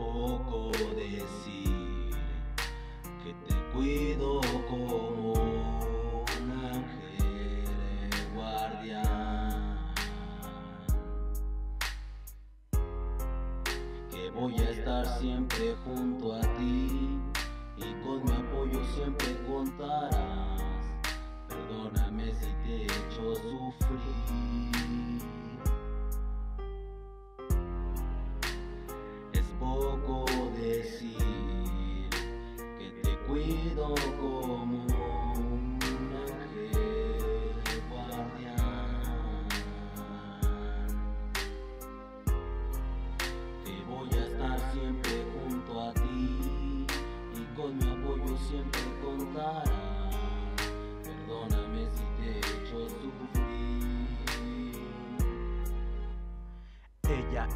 poco decir que te cuido como un ángel guardián. Que voy a estar siempre junto a ti y con mi apoyo siempre contarás. Perdóname si te he hecho sufrir.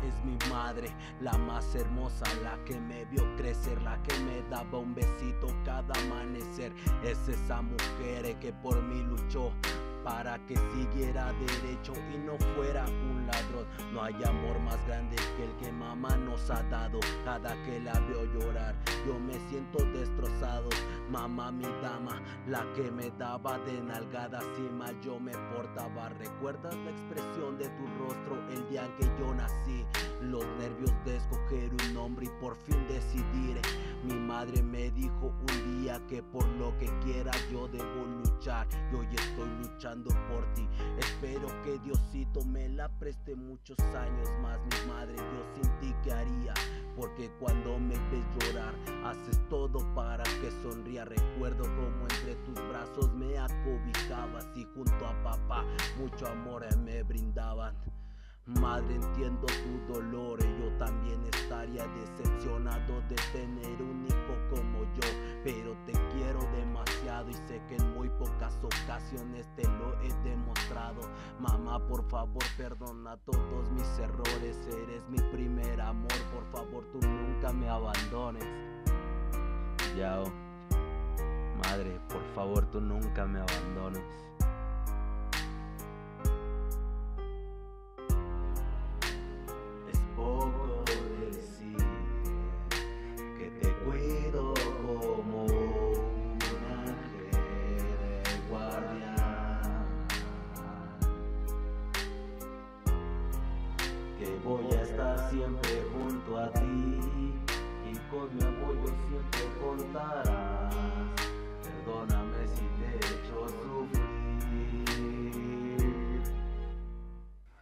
Es mi madre, la más hermosa, la que me vio crecer, la que me daba un besito cada amanecer. Es esa mujer que por mí luchó para que siguiera derecho y no fuera un ladrón. No hay amor más grande que el mamá nos ha dado. Cada que la veo llorar, yo me siento destrozado. Mamá, mi dama, la que me daba de nalgada si mal yo me portaba. ¿Recuerdas la expresión de tu rostro el día que yo nací? Los nervios de escoger un nombre y por fin decidir. Mi madre me dijo un día que por lo que quiera yo debo luchar. Y hoy estoy luchando por ti. Espero que Diosito me la preste muchos años más. Mi madre, yo sin ti haría. Porque cuando me ves llorar, haces todo para que sonría. Recuerdo como entre tus brazos me acobijabas y junto a papá mucho amor me brindaban. Madre, entiendo tu dolor yo también estaría decepcionado de tener un hijo como yo. Pero te quiero demasiado y sé que en muy pocas ocasiones te lo he demostrado. Mamá, por favor, perdona todos mis errores. Eres mi primer amor, por favor, tú nunca me abandones. Yao, madre, por favor, tú nunca me abandones. Voy a estar siempre junto a ti y con mi apoyo siempre contarás. Perdóname si te he hecho sufrir.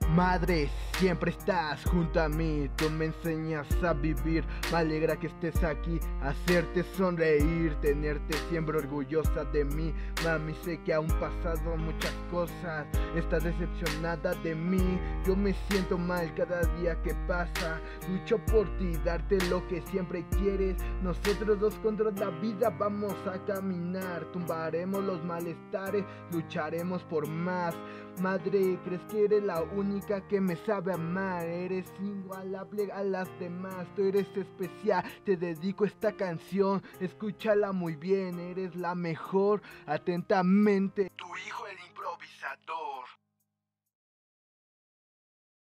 Madre, siempre estás junto a mí, tú me enseñas a vivir, me alegra que estés aquí, hacerte sonreír, tenerte siempre orgullosa de mí, mami sé que aún pasado muchas cosas, estás decepcionada de mí, yo me siento mal cada día que pasa, lucho por ti, darte lo que siempre quieres, nosotros dos contra la vida vamos a caminar, tumbaremos los malestares, lucharemos por más, madre, crees que eres la única que me sabe amar, eres igualable a las demás, tú eres especial, te dedico esta canción, escúchala muy bien, eres la mejor, atentamente, tu hijo el improvisador.